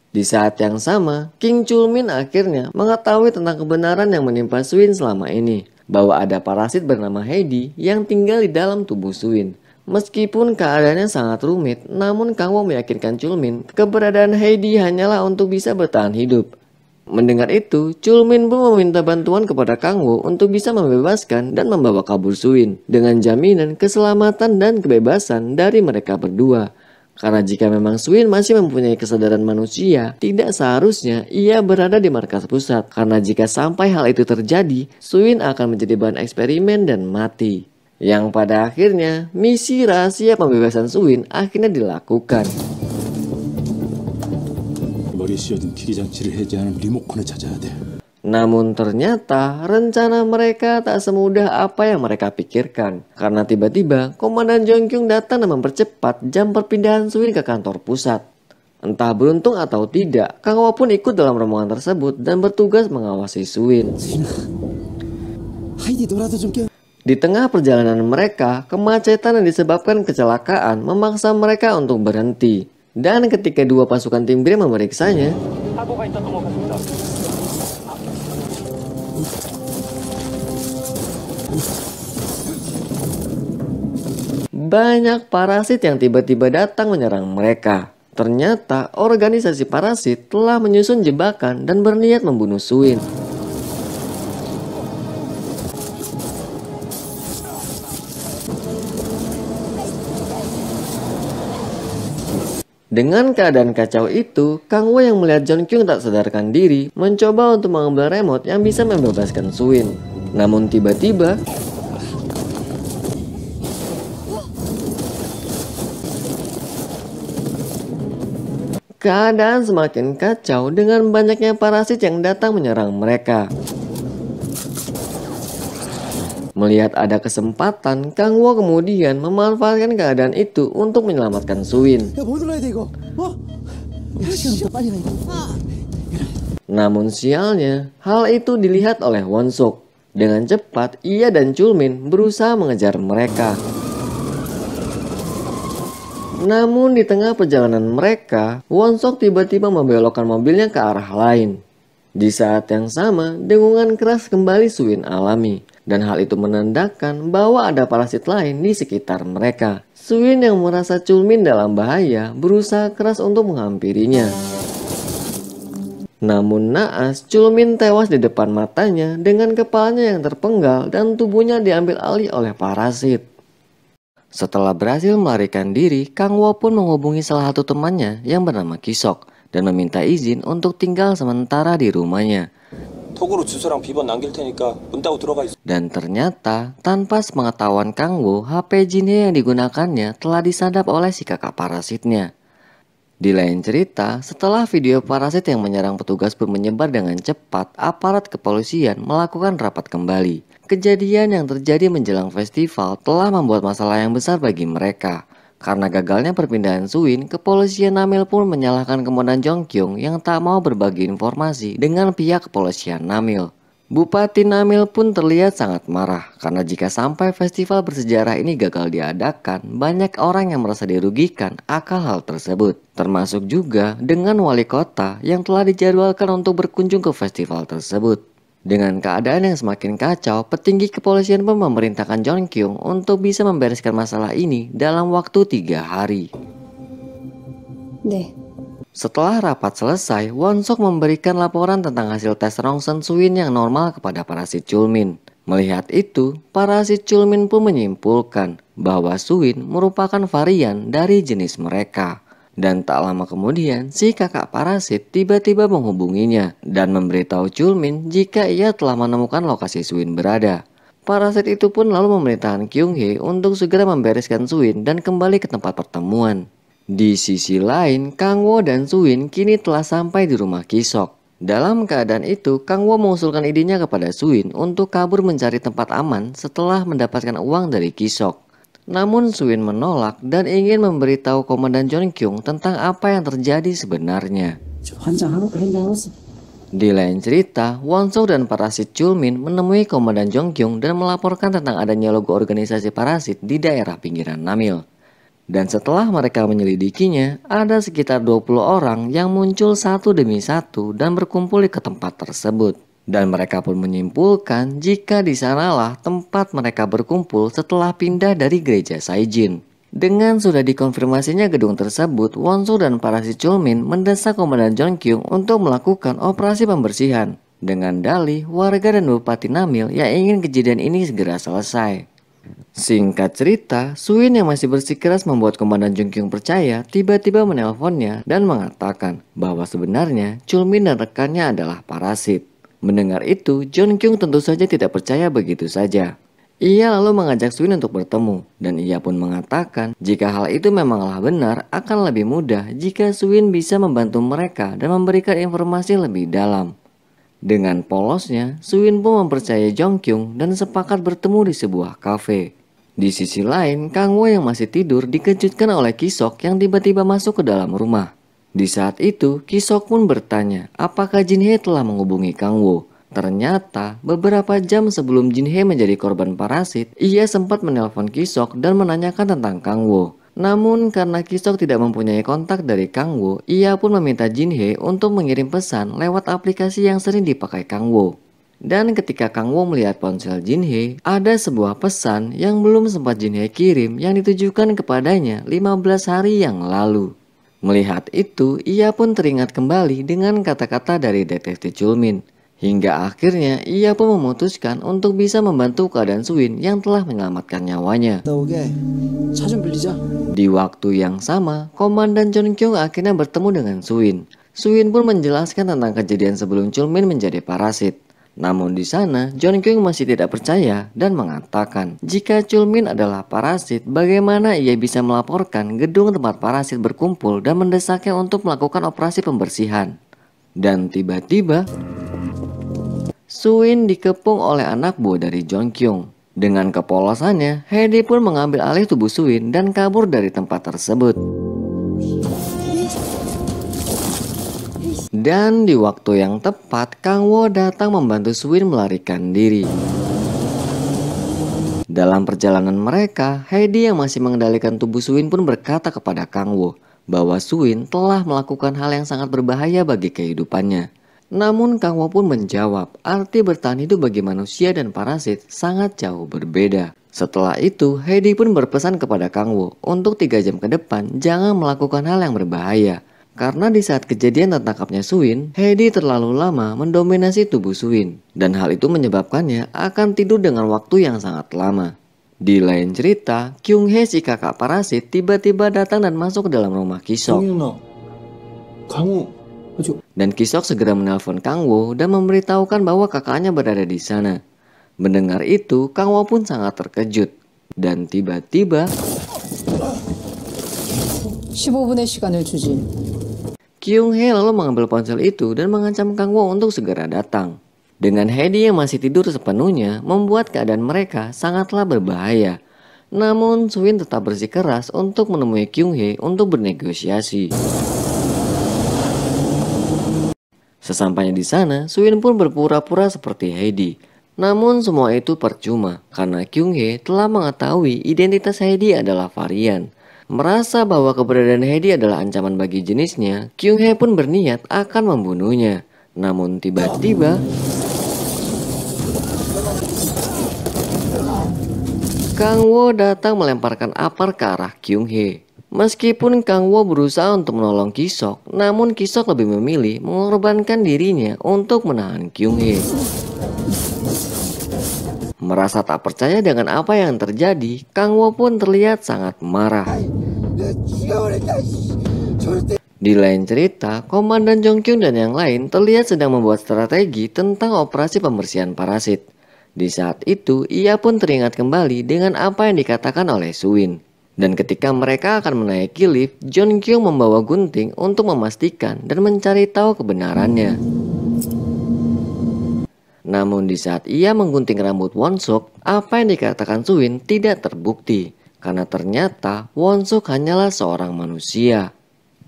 Di saat yang sama, King Chulmin akhirnya mengetahui tentang kebenaran yang menimpa Suin selama ini. Bahwa ada parasit bernama Heidi yang tinggal di dalam tubuh Suin. Meskipun keadaannya sangat rumit, namun Kang Wo meyakinkan Chulmin keberadaan Heidi hanyalah untuk bisa bertahan hidup. Mendengar itu, Chulmin pun meminta bantuan kepada Kang Wo untuk bisa membebaskan dan membawa kabur Suin dengan jaminan keselamatan dan kebebasan dari mereka berdua. Karena jika memang Suin masih mempunyai kesadaran manusia, tidak seharusnya ia berada di markas pusat. Karena jika sampai hal itu terjadi, Suin akan menjadi bahan eksperimen dan mati. Yang pada akhirnya misi rahasia pembebasan Suwin akhirnya dilakukan. Namun ternyata rencana mereka tak semudah apa yang mereka pikirkan. Karena tiba-tiba Komandan Jongkyung datang dan mempercepat jam perpindahan Suwin ke kantor pusat. Entah beruntung atau tidak, Kang Wa pun ikut dalam rombongan tersebut dan bertugas mengawasi Suwin. Di tengah perjalanan mereka, kemacetan yang disebabkan kecelakaan memaksa mereka untuk berhenti. Dan ketika dua pasukan tim memeriksanya, banyak parasit yang tiba-tiba datang menyerang mereka. Ternyata organisasi parasit telah menyusun jebakan dan berniat membunuh Suin. Dengan keadaan kacau itu, Kang Wo yang melihat John Kyung tak sadarkan diri mencoba untuk mengambil remote yang bisa membebaskan Suin. Namun tiba-tiba, keadaan semakin kacau dengan banyaknya parasit yang datang menyerang mereka. Melihat ada kesempatan, Kang Wo kemudian memanfaatkan keadaan itu untuk menyelamatkan Suwin. Namun sialnya, hal itu dilihat oleh Won Suk. Dengan cepat, ia dan Chulmin berusaha mengejar mereka. Namun di tengah perjalanan mereka, Won Suk tiba-tiba membelokkan mobilnya ke arah lain. Di saat yang sama, dengungan keras kembali Suwin alami. Dan hal itu menandakan bahwa ada parasit lain di sekitar mereka. Suin yang merasa Chulmin dalam bahaya berusaha keras untuk menghampirinya. Namun naas, Chulmin tewas di depan matanya dengan kepalanya yang terpenggal dan tubuhnya diambil alih oleh parasit. Setelah berhasil melarikan diri, Kang Wo pun menghubungi salah satu temannya yang bernama Kisok dan meminta izin untuk tinggal sementara di rumahnya. 톡으로 주소랑 비번 남길 테니까 문 따고 들어가 있어. Dan ternyata, tanpa sepengetahuan Kang Wo, HP Jinhe yang digunakannya telah disadap oleh si kakak parasitnya. Di lain cerita, setelah video parasit yang menyerang petugas pun menyebar dengan cepat, aparat kepolisian melakukan rapat kembali. Kejadian yang terjadi menjelang festival telah membuat masalah yang besar bagi mereka. Karena gagalnya perpindahan Suin, kepolisian Namil pun menyalahkan Komandan Jongkyung yang tak mau berbagi informasi dengan pihak kepolisian Namil. Bupati Namil pun terlihat sangat marah karena jika sampai festival bersejarah ini gagal diadakan, banyak orang yang merasa dirugikan akal hal tersebut. Termasuk juga dengan wali kota yang telah dijadwalkan untuk berkunjung ke festival tersebut. Dengan keadaan yang semakin kacau, petinggi kepolisian pun memerintahkan John Kyung untuk bisa membereskan masalah ini dalam waktu tiga hari. 네. Setelah rapat selesai, Wonsok memberikan laporan tentang hasil tes rongsen Suin yang normal kepada parasit Chulmin. Melihat itu, parasit Chulmin pun menyimpulkan bahwa Suin merupakan varian dari jenis mereka. Dan tak lama kemudian, si kakak parasit tiba-tiba menghubunginya dan memberitahu Chulmin jika ia telah menemukan lokasi Suin berada. Parasit itu pun lalu memerintahkan Kyung Hee untuk segera membereskan Suin dan kembali ke tempat pertemuan. Di sisi lain, Kang Wo dan Suin kini telah sampai di rumah Kisok. Dalam keadaan itu, Kang Wo mengusulkan idenya kepada Suin untuk kabur mencari tempat aman setelah mendapatkan uang dari Kisok. Namun Suin menolak dan ingin memberitahu Komandan John Kyung tentang apa yang terjadi sebenarnya. Di lain cerita, Won Soo dan parasit Chulmin menemui Komandan Jong Kyung dan melaporkan tentang adanya logo organisasi parasit di daerah pinggiran Namil. Dan setelah mereka menyelidikinya, ada sekitar 20 orang yang muncul satu demi satu dan berkumpul di ke tempat tersebut. Dan mereka pun menyimpulkan jika di sanalah tempat mereka berkumpul setelah pindah dari gereja Saijin. Dengan sudah dikonfirmasinya gedung tersebut, Wonsu dan para si Chulmin mendesak Komandan John Kyung untuk melakukan operasi pembersihan. Dengan dalih, warga dan Bupati Namil yang ingin kejadian ini segera selesai. Singkat cerita, Suin yang masih bersikeras membuat Komandan Jungkyung percaya tiba-tiba menelponnya dan mengatakan bahwa sebenarnya Chulmin dan rekannya adalah parasit. Mendengar itu, John Kyung tentu saja tidak percaya begitu saja. Ia lalu mengajak Suin untuk bertemu, dan ia pun mengatakan jika hal itu memanglah benar akan lebih mudah jika Suin bisa membantu mereka dan memberikan informasi lebih dalam. Dengan polosnya, Suin pun mempercayai Jong Kyung dan sepakat bertemu di sebuah kafe. Di sisi lain, Kang Wo yang masih tidur dikejutkan oleh Kisok yang tiba-tiba masuk ke dalam rumah. Di saat itu, Kisok pun bertanya apakah Jin Hye telah menghubungi Kang Wo. Ternyata, beberapa jam sebelum Jin Hye menjadi korban parasit, ia sempat menelpon Kisok dan menanyakan tentang Kang Wo. Namun karena Kisok tidak mempunyai kontak dari Kang Wo, ia pun meminta Jin Hye untuk mengirim pesan lewat aplikasi yang sering dipakai Kang Wo. Dan ketika Kang Wo melihat ponsel Jin Hye, ada sebuah pesan yang belum sempat Jin Hye kirim yang ditujukan kepadanya 15 hari yang lalu. Melihat itu, ia pun teringat kembali dengan kata-kata dari detektif Julmin. Hingga akhirnya ia pun memutuskan untuk bisa membantu keadaan Suwin yang telah menyelamatkan nyawanya. Di waktu yang sama, Komandan John Kyung akhirnya bertemu dengan Suwin. Suwin pun menjelaskan tentang kejadian sebelum Chulmin menjadi parasit. Namun di sana, John Kyung masih tidak percaya dan mengatakan jika Chulmin adalah parasit, bagaimana ia bisa melaporkan gedung tempat parasit berkumpul dan mendesaknya untuk melakukan operasi pembersihan. Dan tiba-tiba, Suin dikepung oleh anak buah dari John Kyung. Dengan kepolosannya, Hedi pun mengambil alih tubuh Suin dan kabur dari tempat tersebut. Dan di waktu yang tepat, Kang Wo datang membantu Suin melarikan diri. Dalam perjalanan mereka, Heidi yang masih mengendalikan tubuh Suin pun berkata kepada Kang Wo bahwa Suin telah melakukan hal yang sangat berbahaya bagi kehidupannya. Namun Kang Wo pun menjawab, arti bertahan hidup bagi manusia dan parasit sangat jauh berbeda. Setelah itu, Heidi pun berpesan kepada Kang Wo untuk tiga jam ke depan jangan melakukan hal yang berbahaya. Karena di saat kejadian tertangkapnya Suin, Heidi terlalu lama mendominasi tubuh Suin. Dan hal itu menyebabkannya akan tidur dengan waktu yang sangat lama. Di lain cerita, Kyung Hee si kakak parasit tiba-tiba datang dan masuk ke dalam rumah Kisok. 누나 강우 Dan Kisok segera menelpon Kang Wo dan memberitahukan bahwa kakaknya berada di sana. Mendengar itu, Kang Wo pun sangat terkejut. Dan tiba-tiba, 15분의 시간을 주지. Kyung Hee lalu mengambil ponsel itu dan mengancam Kang Wo untuk segera datang. Dengan Hedi yang masih tidur sepenuhnya, membuat keadaan mereka sangatlah berbahaya. Namun, Suin tetap bersikeras untuk menemui Kyung Hee untuk bernegosiasi. Sesampainya di sana, Suin pun berpura-pura seperti Heidi. Namun semua itu percuma karena Kyung Hee telah mengetahui identitas Heidi adalah varian. Merasa bahwa keberadaan Heidi adalah ancaman bagi jenisnya, Kyung Hee pun berniat akan membunuhnya. Namun tiba-tiba Kang Wo datang melemparkan apar ke arah Kyung Hee. Meskipun Kang Wo berusaha untuk menolong Kisok, namun Kisok lebih memilih mengorbankan dirinya untuk menahan Kyung Hee. Merasa tak percaya dengan apa yang terjadi, Kang Wo pun terlihat sangat marah. Di lain cerita, Komandan Jong Kyung dan yang lain terlihat sedang membuat strategi tentang operasi pembersihan parasit. Di saat itu, ia pun teringat kembali dengan apa yang dikatakan oleh Suin. Dan ketika mereka akan menaiki lift, John Kyung membawa gunting untuk memastikan dan mencari tahu kebenarannya. Namun di saat ia menggunting rambut Wonsuk, apa yang dikatakan Suin tidak terbukti. Karena ternyata Wonsuk hanyalah seorang manusia.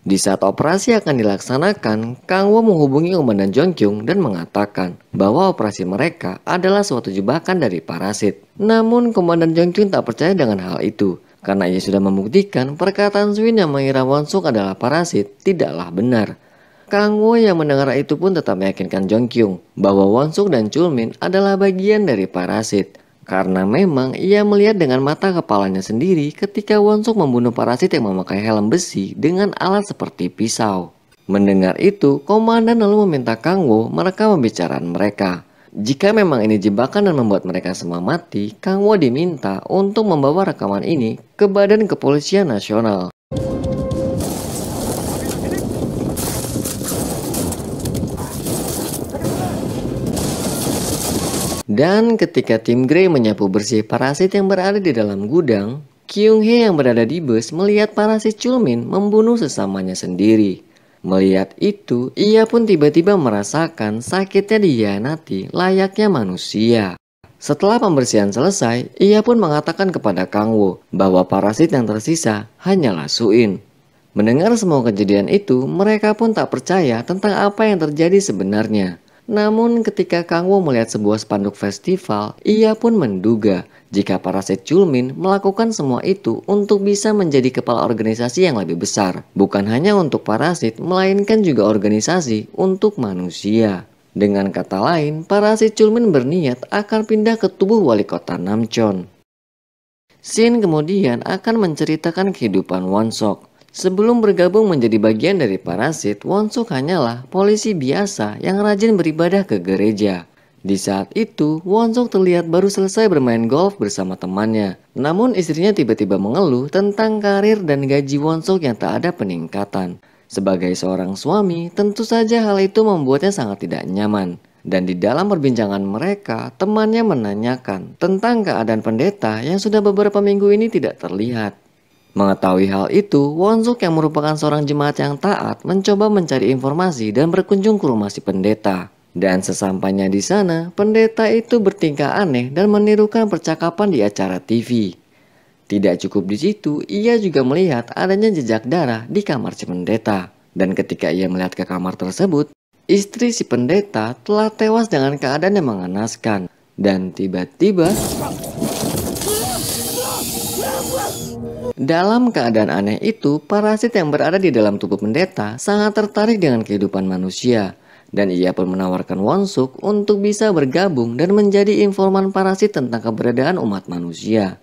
Di saat operasi akan dilaksanakan, Kang Wo menghubungi Komandan Jong Kyung dan mengatakan bahwa operasi mereka adalah suatu jebakan dari parasit. Namun Komandan Jong Kyung tak percaya dengan hal itu, karena ia sudah membuktikan perkataan Swin yang mengira Wonsuk adalah parasit tidaklah benar. Kang Wo yang mendengar itu pun tetap meyakinkan Jong Kyung bahwa Wonsuk dan Chulmin adalah bagian dari parasit. Karena memang ia melihat dengan mata kepalanya sendiri ketika Wonsuk membunuh parasit yang memakai helm besi dengan alat seperti pisau. Mendengar itu, komandan lalu meminta Kang Wo merekam pembicaraan mereka. Jika memang ini jebakan dan membuat mereka semua mati, Kang Wo diminta untuk membawa rekaman ini ke Badan Kepolisian Nasional. Dan ketika tim Grey menyapu bersih parasit yang berada di dalam gudang, Kyung Hee yang berada di bus melihat parasit Chulmin membunuh sesamanya sendiri. Melihat itu, ia pun tiba-tiba merasakan sakitnya dihianati layaknya manusia. Setelah pembersihan selesai, ia pun mengatakan kepada Kang Wo bahwa parasit yang tersisa hanyalah Suin. Mendengar semua kejadian itu, mereka pun tak percaya tentang apa yang terjadi sebenarnya. Namun ketika Kang Wo melihat sebuah spanduk festival, ia pun menduga jika parasit Chulmin melakukan semua itu untuk bisa menjadi kepala organisasi yang lebih besar. Bukan hanya untuk parasit, melainkan juga organisasi untuk manusia. Dengan kata lain, parasit Chulmin berniat akan pindah ke tubuh wali kota Namcheon. Shin kemudian akan menceritakan kehidupan Wonsok. Sebelum bergabung menjadi bagian dari parasit, Wonsuk hanyalah polisi biasa yang rajin beribadah ke gereja. Di saat itu, Wonsuk terlihat baru selesai bermain golf bersama temannya. Namun istrinya tiba-tiba mengeluh tentang karir dan gaji Wonsuk yang tak ada peningkatan. Sebagai seorang suami, tentu saja hal itu membuatnya sangat tidak nyaman. Dan di dalam perbincangan mereka, temannya menanyakan tentang keadaan pendeta yang sudah beberapa minggu ini tidak terlihat. Mengetahui hal itu, Wonsuk yang merupakan seorang jemaat yang taat mencoba mencari informasi dan berkunjung ke rumah si pendeta. Dan sesampainya di sana, pendeta itu bertingkah aneh dan menirukan percakapan di acara TV. Tidak cukup di situ, ia juga melihat adanya jejak darah di kamar si pendeta. Dan ketika ia melihat ke kamar tersebut, istri si pendeta telah tewas dengan keadaan yang mengenaskan. Dan tiba-tiba dalam keadaan aneh itu, parasit yang berada di dalam tubuh pendeta sangat tertarik dengan kehidupan manusia. Dan ia pun menawarkan Wonsuk untuk bisa bergabung dan menjadi informan parasit tentang keberadaan umat manusia.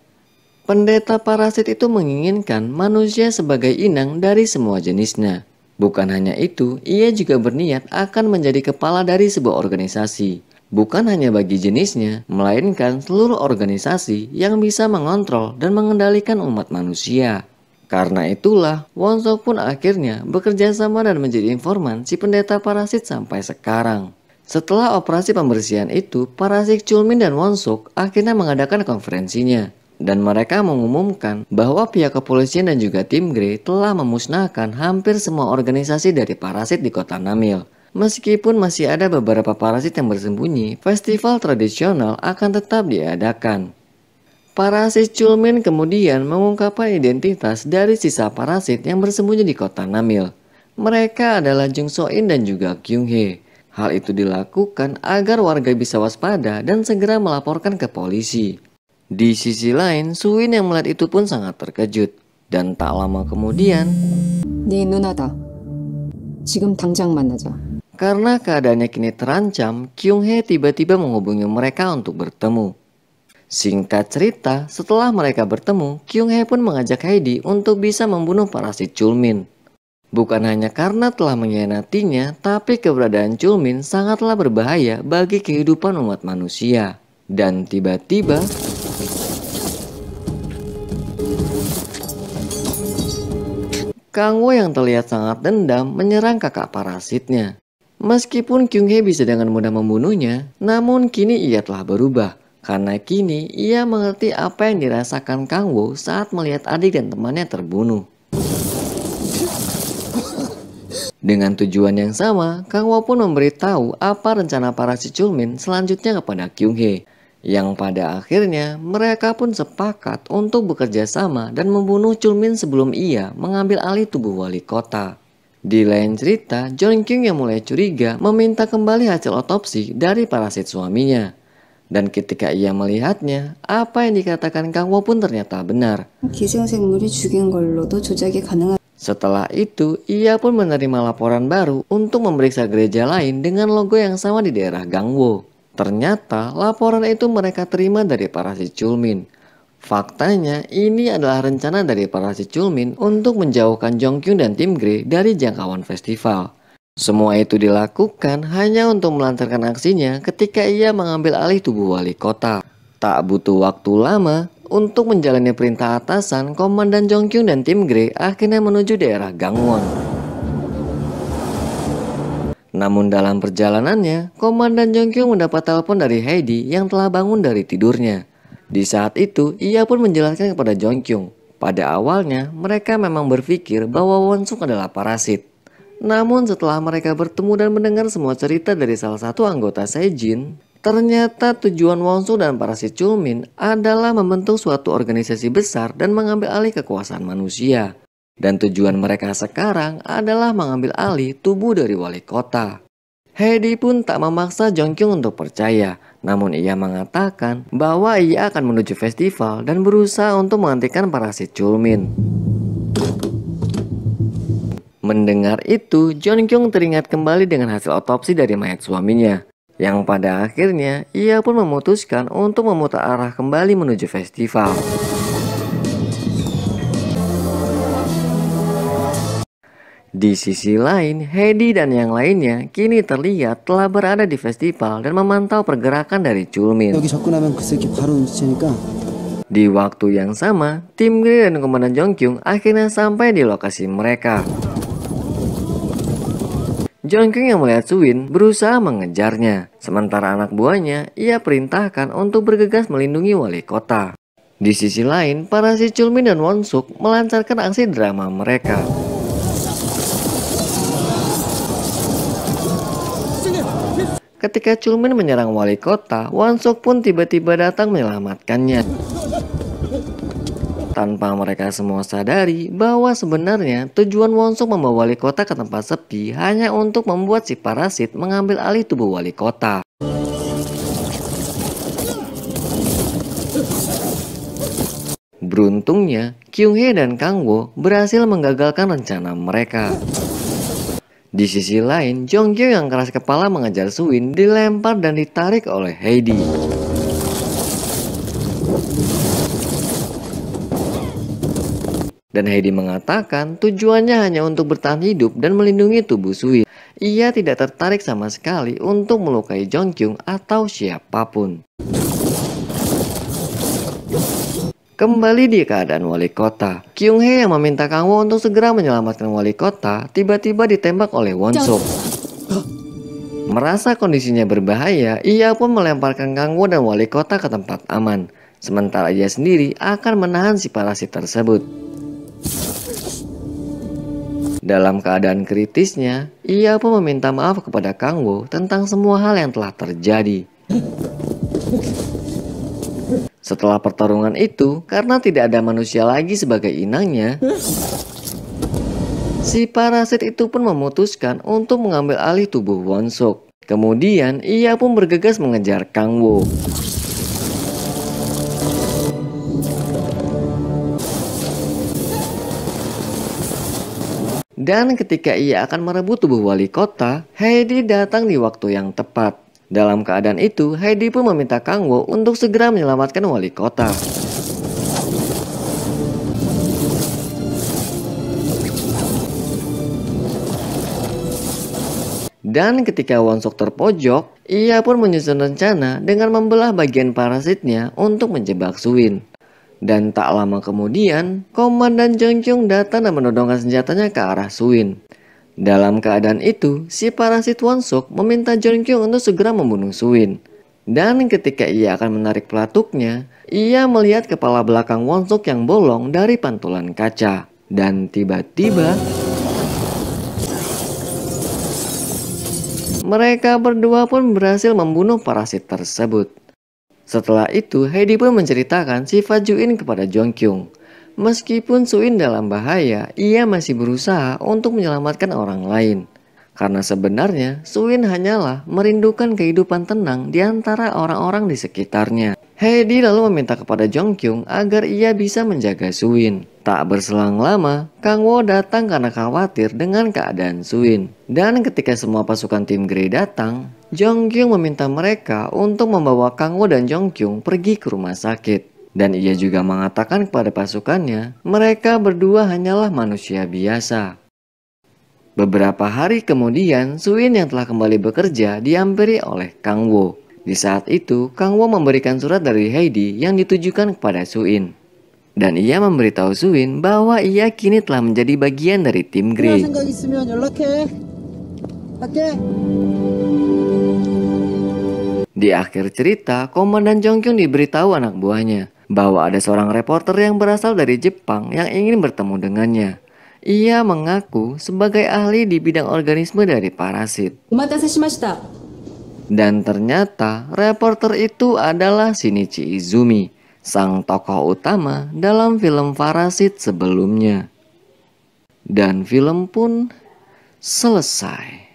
Pendeta parasit itu menginginkan manusia sebagai inang dari semua jenisnya. Bukan hanya itu, ia juga berniat akan menjadi kepala dari sebuah organisasi. Bukan hanya bagi jenisnya, melainkan seluruh organisasi yang bisa mengontrol dan mengendalikan umat manusia. Karena itulah, Wonsok pun akhirnya bekerja sama dan menjadi informan si pendeta parasit sampai sekarang. Setelah operasi pembersihan itu, parasit Chulmin dan Wonsok akhirnya mengadakan konferensinya. Dan mereka mengumumkan bahwa pihak kepolisian dan juga tim Grey telah memusnahkan hampir semua organisasi dari parasit di kota Namil. Meskipun masih ada beberapa parasit yang bersembunyi, festival tradisional akan tetap diadakan. Parasit Chulmin kemudian mengungkapkan identitas dari sisa parasit yang bersembunyi di kota Namil. Mereka adalah Jung So In dan juga Kyung Hee. Hal itu dilakukan agar warga bisa waspada dan segera melaporkan ke polisi. Di sisi lain, Suin yang melihat itu pun sangat terkejut. Dan tak lama kemudian, 네 누나다. 지금 당장 만나자. karena keadaannya kini terancam, Kyung Hee tiba-tiba menghubungi mereka untuk bertemu. Singkat cerita, setelah mereka bertemu, Kyung Hee pun mengajak Heidi untuk bisa membunuh parasit Chulmin. Bukan hanya karena telah mengkhianatinya, tapi keberadaan Chulmin sangatlah berbahaya bagi kehidupan umat manusia. Dan tiba-tiba, Kang Wo yang terlihat sangat dendam menyerang kakak parasitnya. Meskipun Kyung Hee bisa dengan mudah membunuhnya, namun kini ia telah berubah. Karena kini ia mengerti apa yang dirasakan Kang Wo saat melihat adik dan temannya terbunuh. Dengan tujuan yang sama, Kang Wo pun memberitahu apa rencana para si Chulmin selanjutnya kepada Kyung Hee. Yang pada akhirnya mereka pun sepakat untuk bekerja sama dan membunuh Chulmin sebelum ia mengambil alih tubuh wali kota. Di lain cerita, John King yang mulai curiga meminta kembali hasil otopsi dari parasit suaminya. Dan ketika ia melihatnya, apa yang dikatakan Kang Wo pun ternyata benar. Setelah itu, ia pun menerima laporan baru untuk memeriksa gereja lain dengan logo yang sama di daerah Gangwo. Ternyata, laporan itu mereka terima dari parasit Chulmin. Faktanya, ini adalah rencana dari parasit Chulmin untuk menjauhkan Jongkyung dan tim Grey dari jangkauan festival. Semua itu dilakukan hanya untuk melancarkan aksinya ketika ia mengambil alih tubuh wali kota. Tak butuh waktu lama untuk menjalani perintah atasan, Komandan Jongkyung dan tim Grey akhirnya menuju daerah Gangwon. Namun dalam perjalanannya, Komandan Jongkyung mendapat telepon dari Heidi yang telah bangun dari tidurnya. Di saat itu, ia pun menjelaskan kepada Jongkyung. Pada awalnya, mereka memang berpikir bahwa Wonsuk adalah parasit. Namun setelah mereka bertemu dan mendengar semua cerita dari salah satu anggota Seijin, ternyata tujuan Wonsuk dan parasit Chulmin adalah membentuk suatu organisasi besar dan mengambil alih kekuasaan manusia. Dan tujuan mereka sekarang adalah mengambil alih tubuh dari wali kota. Heidi pun tak memaksa Jongkyung untuk percaya, namun ia mengatakan bahwa ia akan menuju festival dan berusaha untuk menghentikan parasit Chulmin. Mendengar itu, Jongkyung teringat kembali dengan hasil otopsi dari mayat suaminya. Yang pada akhirnya, ia pun memutuskan untuk memutar arah kembali menuju festival. Di sisi lain, Hedi dan yang lainnya kini terlihat telah berada di festival dan memantau pergerakan dari Chulmin. Di waktu yang sama, tim Gri dan Komandan Jongkyung akhirnya sampai di lokasi mereka. Jongkyung yang melihat Suwin berusaha mengejarnya, sementara anak buahnya ia perintahkan untuk bergegas melindungi wali kota. Di sisi lain, para si Chulmin dan Won Suk melancarkan aksi drama mereka. Ketika Chulmin menyerang wali kota, Wonsuk pun tiba-tiba datang menyelamatkannya. Tanpa mereka semua sadari bahwa sebenarnya tujuan Wonsuk membawa wali kota ke tempat sepi hanya untuk membuat si parasit mengambil alih tubuh wali kota. Beruntungnya, Kyung Hee dan Kang Wo berhasil menggagalkan rencana mereka. Di sisi lain, Jong Kyo yang keras kepala mengejar Suin dilempar dan ditarik oleh Heidi. Dan Heidi mengatakan tujuannya hanya untuk bertahan hidup dan melindungi tubuh Suin. Ia tidak tertarik sama sekali untuk melukai Jong Kyung atau siapa pun. Kembali di keadaan wali kota, Kyung Hee yang meminta Kang Wo untuk segera menyelamatkan wali kota tiba-tiba ditembak oleh Won Suk. Merasa kondisinya berbahaya, ia pun melemparkan Kang Wo dan wali kota ke tempat aman. Sementara ia sendiri akan menahan si parasit tersebut. Dalam keadaan kritisnya, ia pun meminta maaf kepada Kang Wo tentang semua hal yang telah terjadi. Setelah pertarungan itu, karena tidak ada manusia lagi sebagai inangnya, si parasit itu pun memutuskan untuk mengambil alih tubuh Wonsuk. Kemudian, ia pun bergegas mengejar Kang Wo. Dan ketika ia akan merebut tubuh wali kota, Heidi datang di waktu yang tepat. Dalam keadaan itu, Heidi pun meminta Kang Wo untuk segera menyelamatkan wali kota. Dan ketika Wonsok terpojok, ia pun menyusun rencana dengan membelah bagian parasitnya untuk menjebak Suin. Dan tak lama kemudian, Komandan Jongkyung datang dan menodongkan senjatanya ke arah Suin. Dalam keadaan itu, si parasit Wonsuk meminta Jongkyung untuk segera membunuh Suin. Dan ketika ia akan menarik pelatuknya, ia melihat kepala belakang Wonsuk yang bolong dari pantulan kaca. Dan tiba-tiba, mereka berdua pun berhasil membunuh parasit tersebut. Setelah itu, Heidi pun menceritakan sifat Juin kepada Jongkyung. Meskipun Suin dalam bahaya, ia masih berusaha untuk menyelamatkan orang lain. Karena sebenarnya Suin hanyalah merindukan kehidupan tenang di antara orang-orang di sekitarnya. Heidi lalu meminta kepada Jongkyung agar ia bisa menjaga Suin. Tak berselang lama, Kang Wo datang karena khawatir dengan keadaan Suin. Dan ketika semua pasukan tim Grey datang, Jongkyung meminta mereka untuk membawa Kang Wo dan Jongkyung pergi ke rumah sakit. Dan ia juga mengatakan kepada pasukannya, mereka berdua hanyalah manusia biasa. Beberapa hari kemudian, Suin yang telah kembali bekerja diampiri oleh Kang Wo. Di saat itu, Kang Wo memberikan surat dari Heidi yang ditujukan kepada Suin. Dan ia memberitahu Suin bahwa ia kini telah menjadi bagian dari tim Grey. Di akhir cerita, Komandan Jongkyung diberitahu anak buahnya bahwa ada seorang reporter yang berasal dari Jepang yang ingin bertemu dengannya. Ia mengaku sebagai ahli di bidang organisme dari parasit. Dan ternyata reporter itu adalah Shinichi Izumi, sang tokoh utama dalam film Parasit sebelumnya. Dan film pun selesai.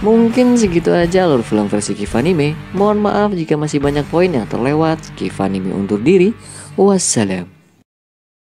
Mungkin segitu aja alur film versi Kifanime. Mohon maaf jika masih banyak poin yang terlewat. Kifanime undur diri. Wassalam.